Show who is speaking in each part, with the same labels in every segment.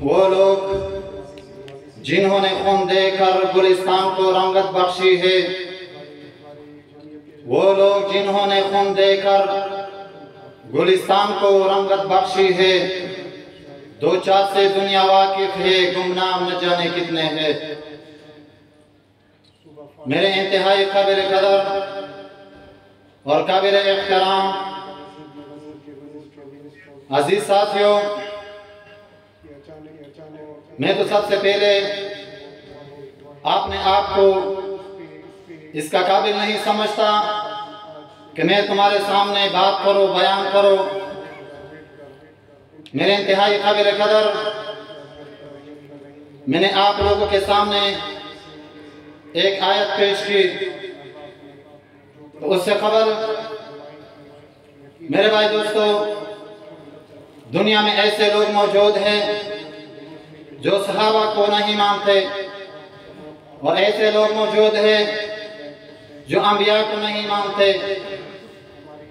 Speaker 1: वो लोग जिन्होंने खून देकर गुलिस्तान को रंगत बख्शी है वो लोग जिन्होंने खून देकर गुलिस्तान को रंगत बख्शी है दो चार से दुनिया वाकिफ है गुमनाम न जाने कितने हैं मेरे इंतहाई काबिल कदर और काबिल एहतराम। अज़ीज़ साथियों, मैं तो सबसे पहले अपने आप को इसका काबिल नहीं समझता कि मैं तुम्हारे सामने बात करो, बयान करो। मेरे इंतहाई काबिल कदर, मैंने आप लोगों के सामने एक आयत पेश की। तो उससे खबर, मेरे भाई दोस्तों, दुनिया में ऐसे लोग मौजूद हैं जो सहाबा को नहीं मानते, और ऐसे लोग मौजूद हैं जो अम्बिया को नहीं मानते,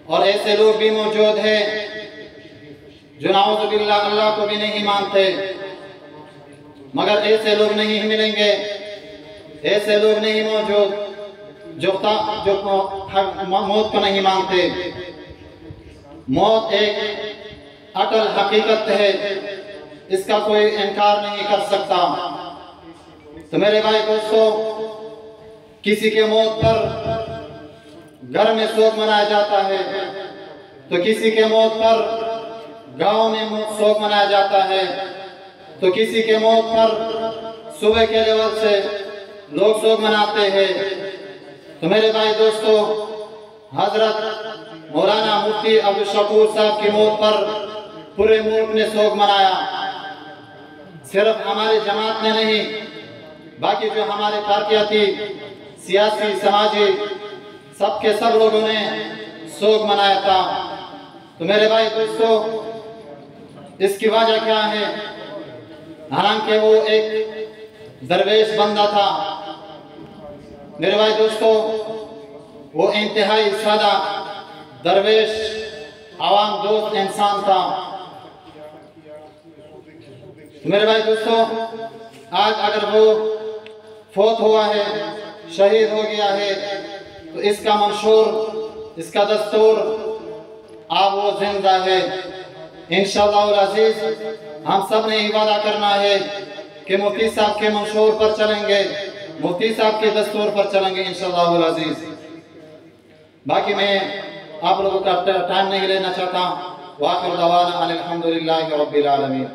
Speaker 1: और ऐसे लोग भी मौजूद हैं जो नाउजुबिल्ला अल्लाह को भी नहीं मानते। मगर ऐसे लोग नहीं मिलेंगे। ऐसे लोग नहीं मौजूद जो जो मौत को नहीं मानते। मौत एक अटल हकीकत है, इसका कोई इनकार नहीं कर सकता। तो मेरे भाई दोस्तों, किसी के मौत पर घर में शोक मनाया जाता है तो किसी के मौत पर गाँव में, शोक मनाया जाता है तो किसी के मौत पर सुबह के लेवल से लोग शोक मनाते हैं तो मेरे भाई दोस्तों, हज़रत मौलाना मुफ्ती अब्दुल शकूर साहब की मौत पर पूरे मुल्क ने शोक मनाया। सिर्फ़ हमारे जमात ने नहीं, बाकी जो हमारे पार्टियाती सियासी, समाजी, सबके सब लोगों ने शोक मनाया था। तो मेरे भाई दोस्तों, इसकी वजह क्या है? हालाँकि वो एक दरवेश बंदा था। मेरे भाई दोस्तों, वो इंतहाई सादा दरवेश, आवाम दोस्त, इंसान था। मेरे भाई दोस्तों, आज अगर वो फोत हुआ है, शहीद हो गया है तो इसका मंशूर, इसका दस्तूर, आप वो ज़िंदा है। इंशाल्लाह हम सबने ही वादा करना है कि मुफ्ती साहब के मंशूर पर चलेंगे। मुफ्ती साहब के दस्तूर पर चलेंगे इन अज़ीज़। बाकी मैं आप लोगों का टाइम नहीं लेना चाहता। वाखिर दवाना रब्बिल आलमीन।